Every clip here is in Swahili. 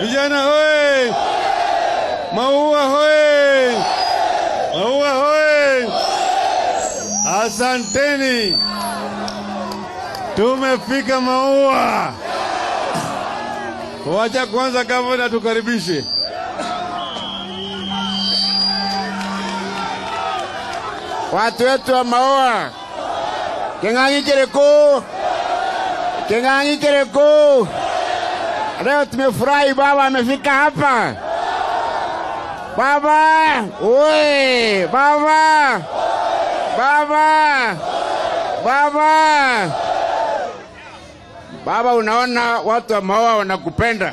Vijana hoye! Maua hoye! Maua hoye! Asanteni, tumefika Maua. Wacha kwanza gavana tukaribishe. Watu wetu wa Maua, King'ang'i Kiriku, King'ang'i Kiriku, leo tumefurahi, baba amefika hapa. Baba oye! baba, baba, baba, baba, unaona watu wa Maua wanakupenda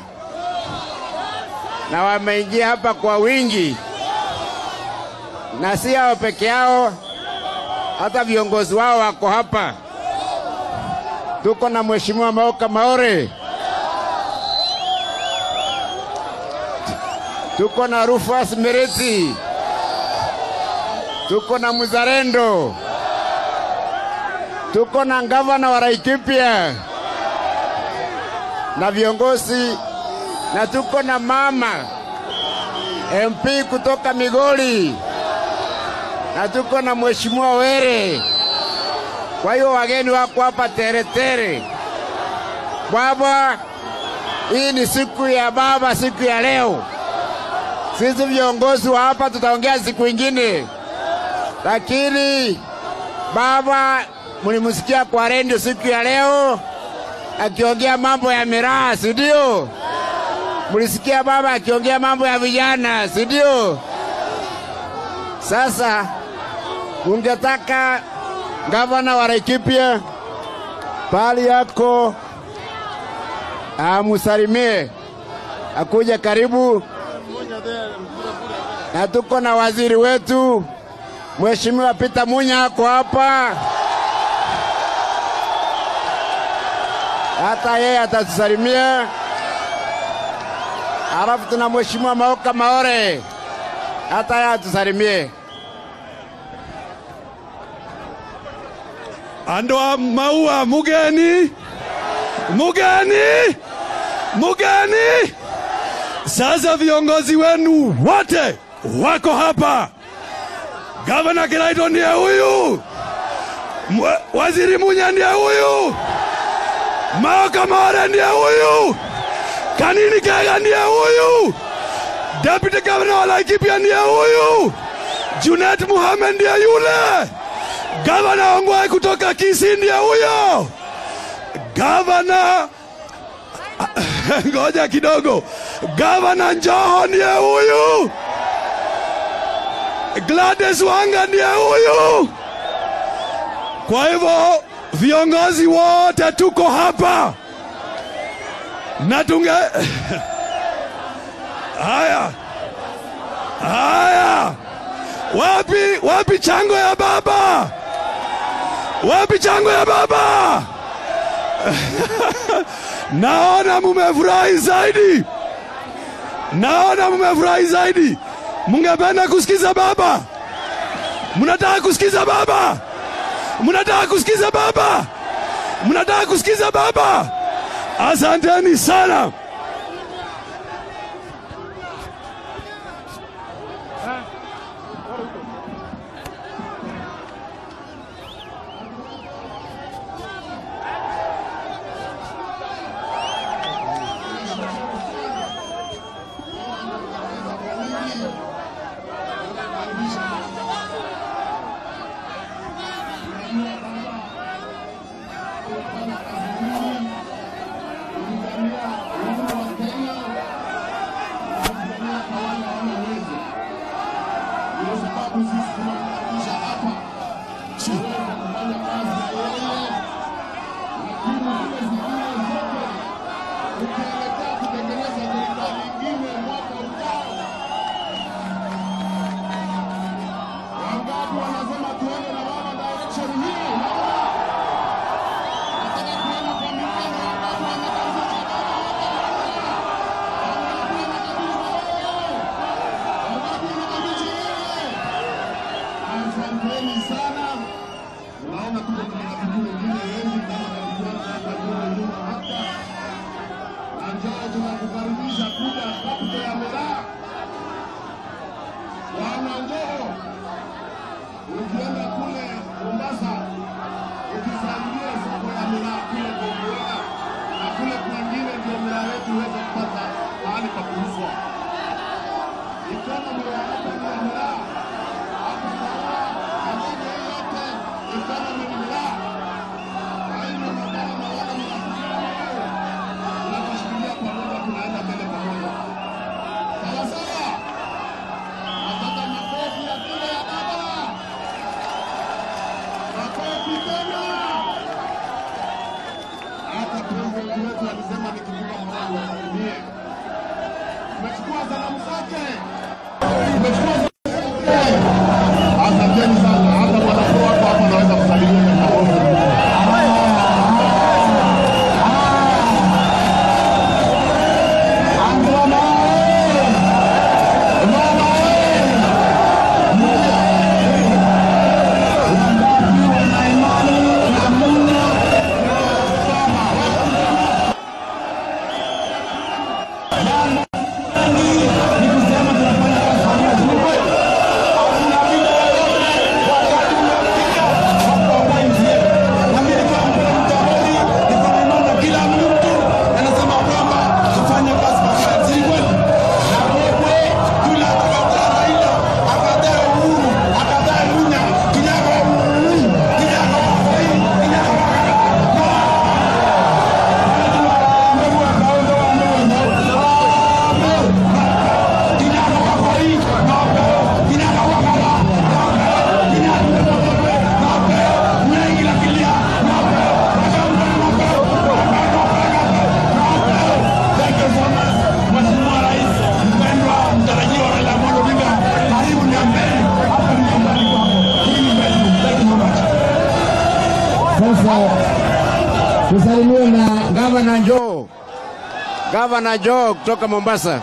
na wameingia hapa kwa wingi, na si hao peke yao, hata viongozi wao wako hapa. Tuko na Mheshimiwa Maoka Maore, tuko na Rufus Mereti, tuko na Muzarendo, tuko na gavana wa Laikipia na viongozi, na tuko na mama MP kutoka Migori na tuko na Mheshimiwa Were. Kwa hiyo wageni wako hapa teretere. Baba, hii ni siku ya baba, siku ya leo. Sisi viongozi wa hapa tutaongea siku ingine, lakini baba mlimsikia kwa redio siku ya leo akiongea mambo ya miraa, si ndio? Mlisikia baba akiongea mambo ya vijana, si ndio? Sasa ungetaka gavana wa Laikipia pali yako amusalimie, akuja karibu, na tuko na waziri wetu Mheshimiwa Pita Munya ako hapa, hata yeye atatusalimia. Alafu tuna Mheshimiwa Maoka Maore, hata yeye atusalimie. Andoa Maua, mugeni, mugeni, mugeni. Sasa viongozi wenu wote wako hapa. Gavana Kiraito ndiye huyu, waziri Munya ndiye huyu, Maoka Maore ndiye huyu, Kanini Kega ndiye huyu, deputy governor wa Laikipia ndiye huyu, Junet Muhamed ndiye yule. Gavana Ongwae kutoka Kisii ndiye huyo. Gavana ngoja kidogo, gavana Njoho ndiye huyu. Gladys Wanga ndiye huyu. Kwa hivyo viongozi wote tuko hapa na tunge haya haya, wapi wapi chango ya baba? Wapi chango ya baba? Naona mumefurahi zaidi, naona mumefurahi zaidi. Mungependa kusikiza baba? Mnataka kusikiza baba? Mnataka kusikiza baba? Mnataka kusikiza baba? Asanteni sana. Yetu kupata mahali pa kuuzwa. Hapa ni gavana Joe kutoka Mombasa.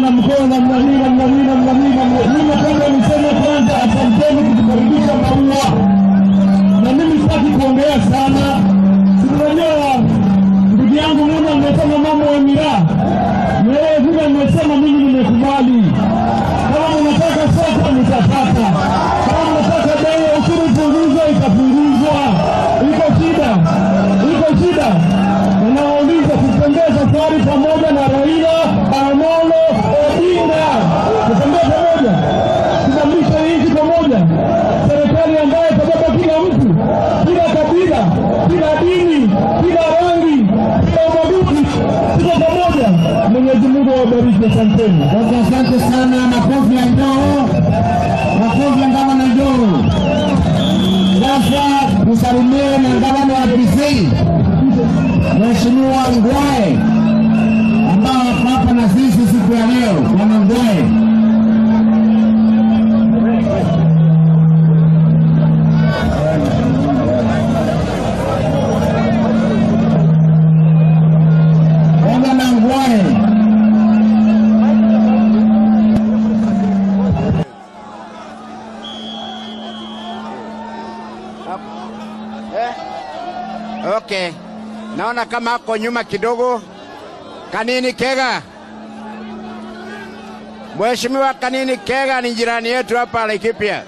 Na mkoa kwanza asanteni kutukaribisha Maua, na mimi sitaki kuongea sana. Si unajua ndugu yangu mmoja amesema mambo ya miraa, yeye vile amesema, mimi nimekubali. Kama mnataka sasa nitapata, kama mnataka bei ya ushuru punguzwa itapunguzwa. Mwenyezi Mungu awabariki, asanteni. Asante sana, makofi ya ndoo, makofi ya ngama na ndoo. Sasa tusalimie na gavana wa DC Mheshimiwa Ngwae ambao hapa na sisi siku ya leo, bwana Ngwae. Naona kama ako nyuma kidogo. Kanini Kega, Mheshimiwa Kanini Kega ni jirani yetu hapa Laikipia.